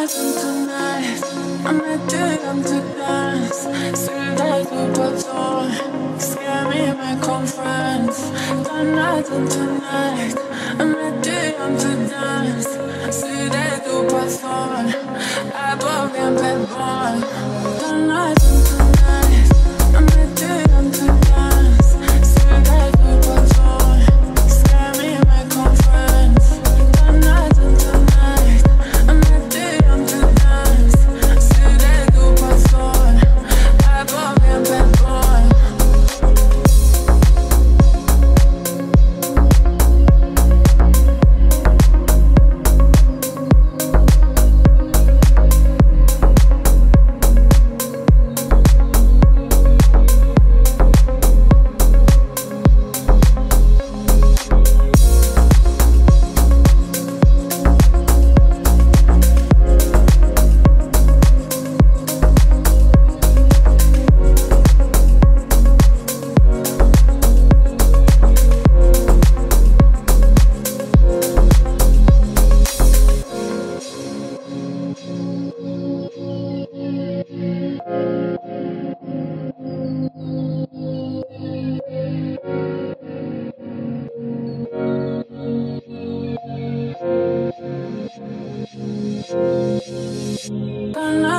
watching tonight. I'm not doing to dance. Soon that we patrol. Scare me, my conference. Done nothing tonight. I'm not doing to dance. Soon that we patrol. I broke and bad boy. Done nothing tonight.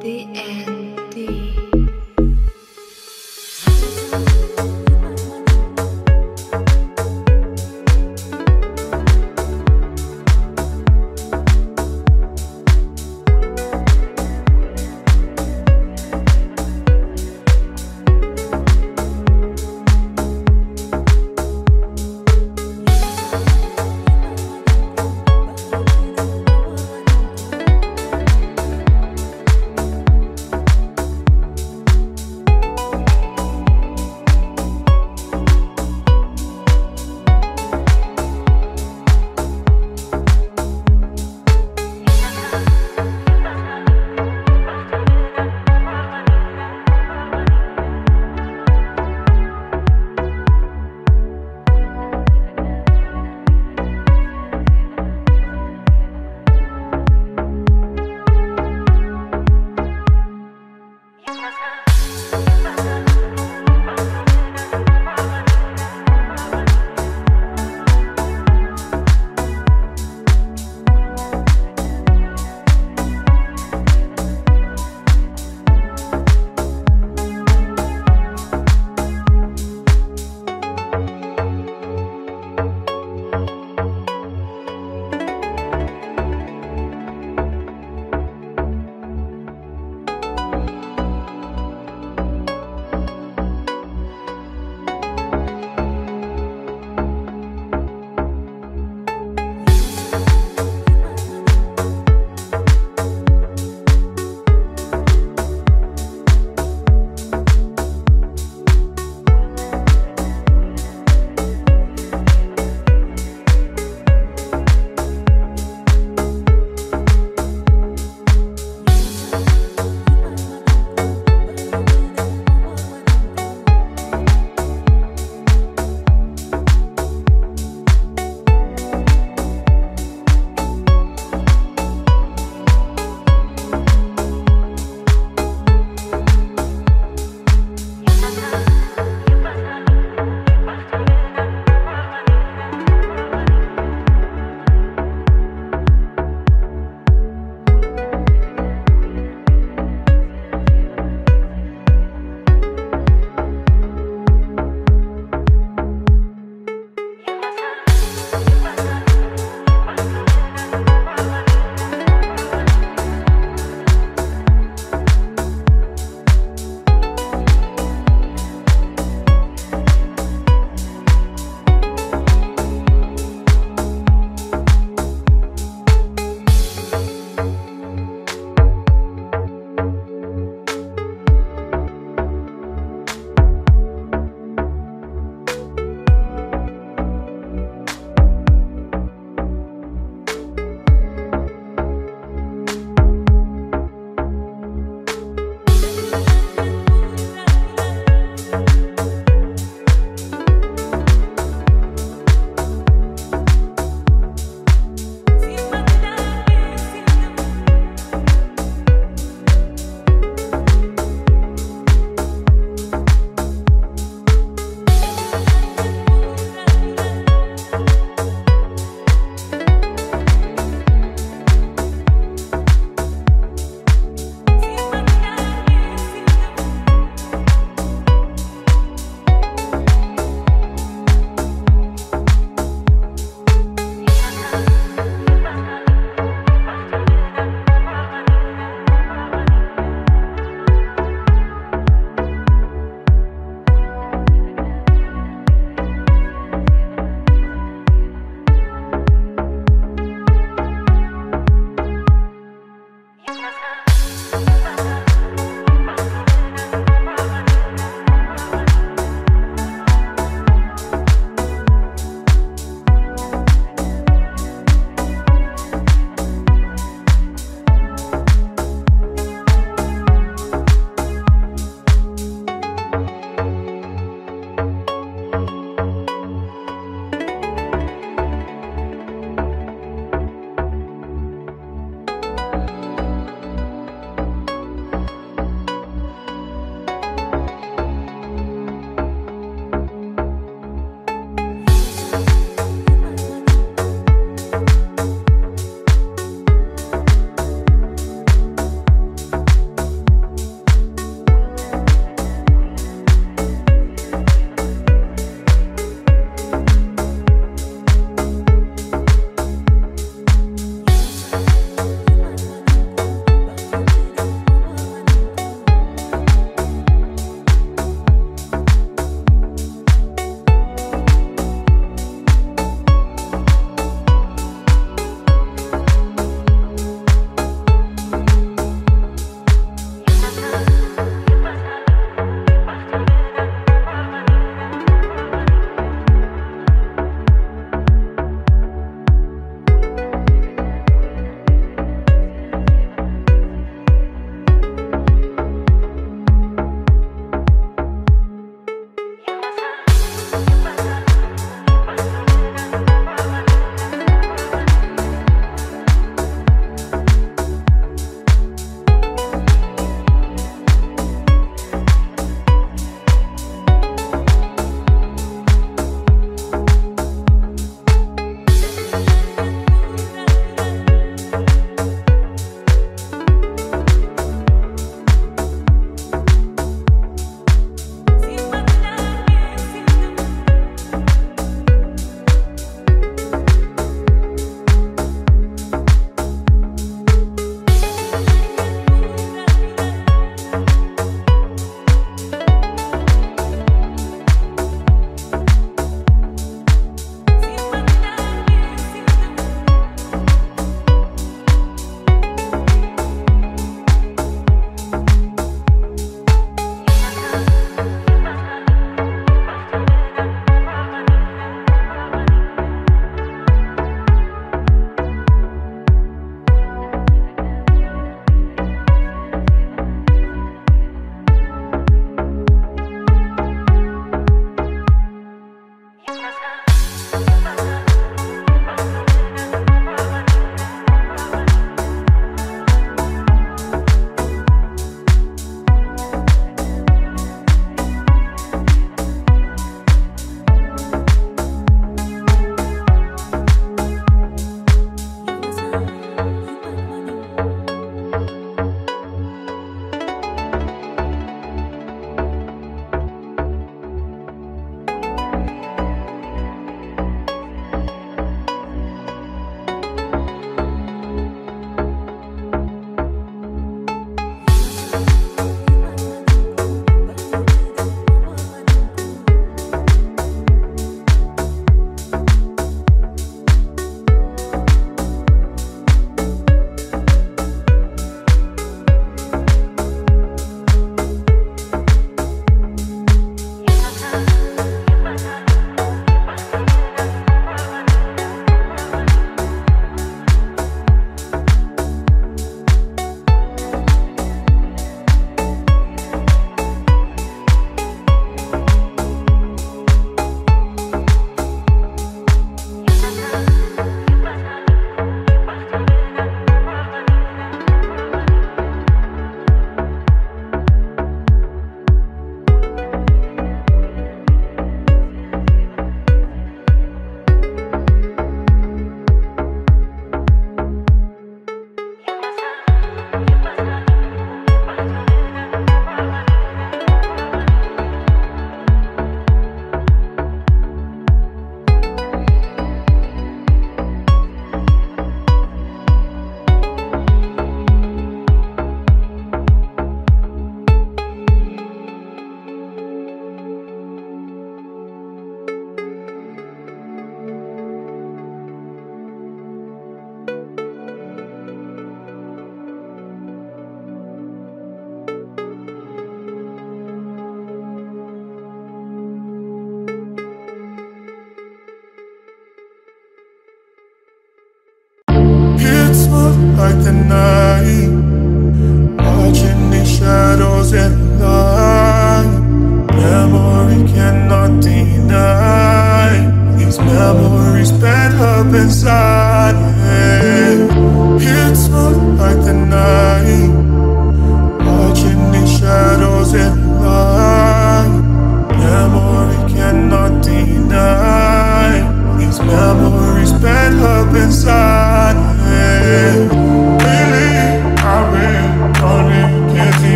DNT.